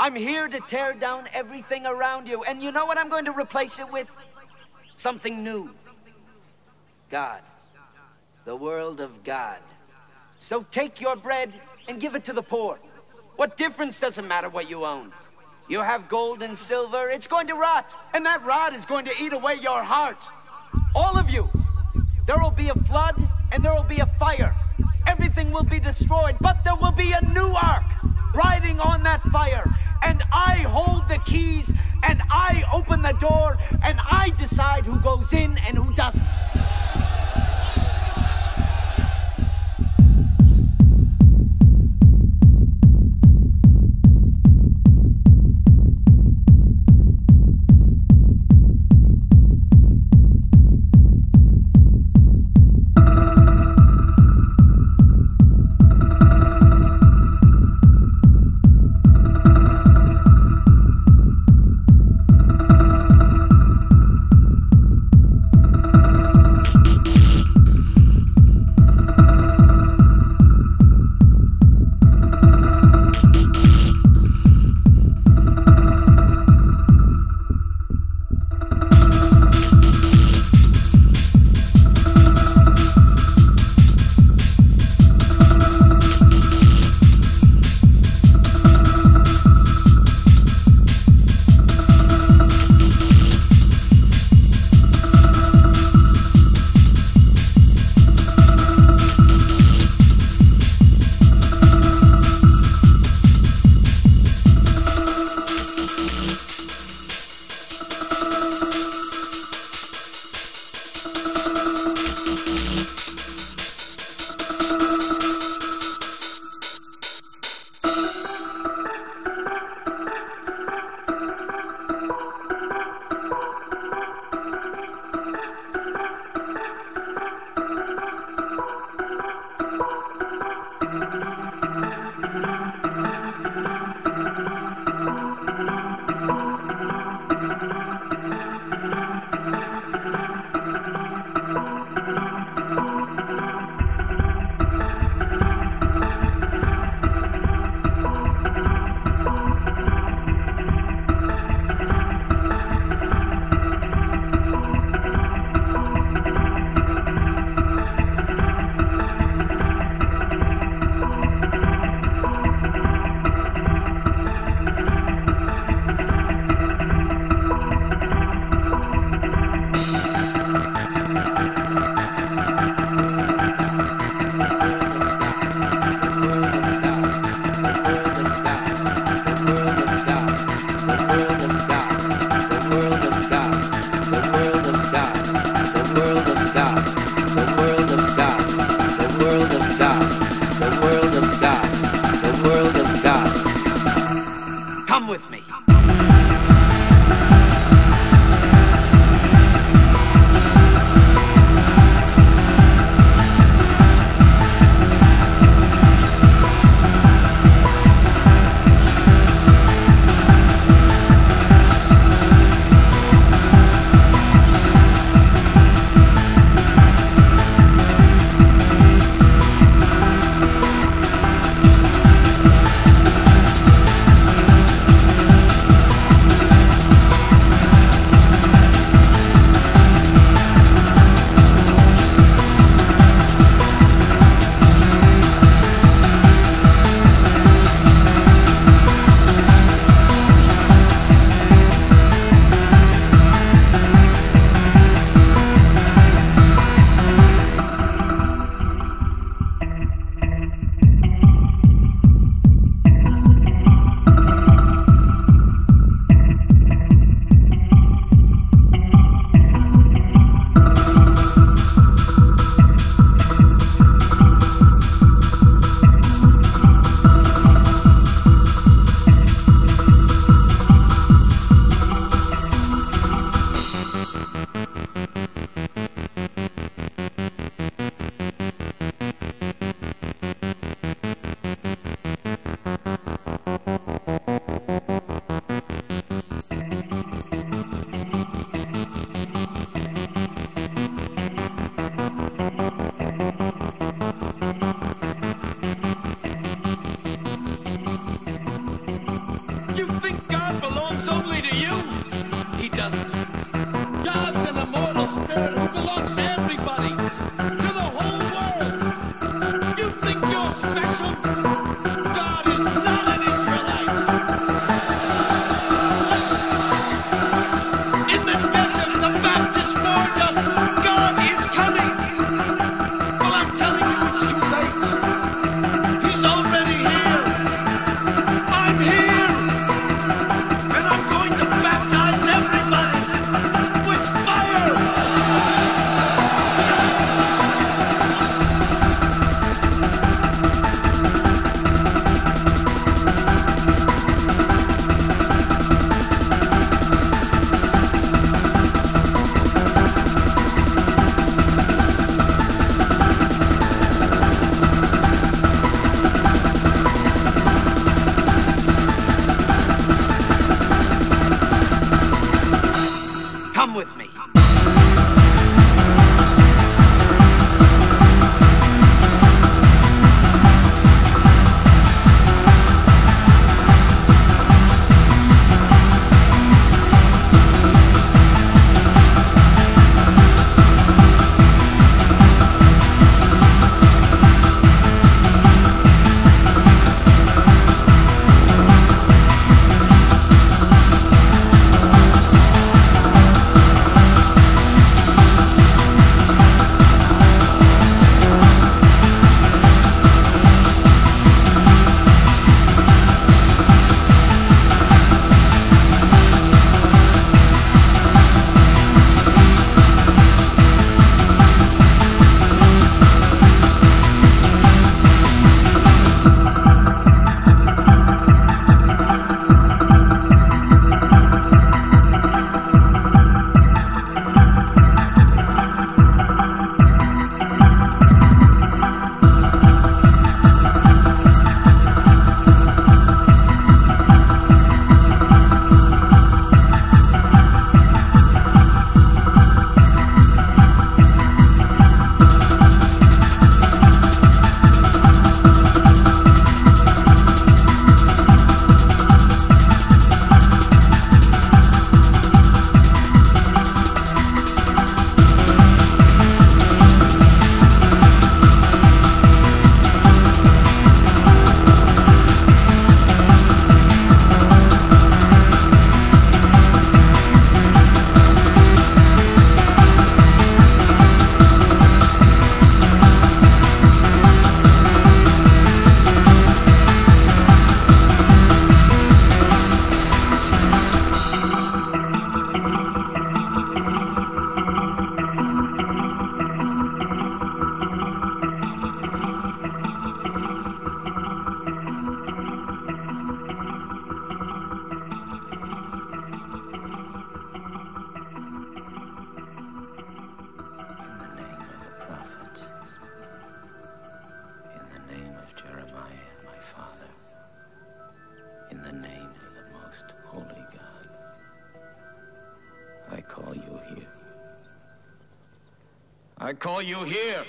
I'm here to tear down everything around you. And you know what I'm going to replace it with? Something new. God. The world of God. So take your bread and give it to the poor. What difference does it matter what you own? You have gold and silver, it's going to rot. And that rot is going to eat away your heart. All of you. There will be a flood and there will be a fire. Everything will be destroyed, but there will be a new ark riding on that fire. And I hold the keys and I open the door and I decide who goes in and who doesn't. Come with me. special. in the name of the most holy God, I call you here. I call you here!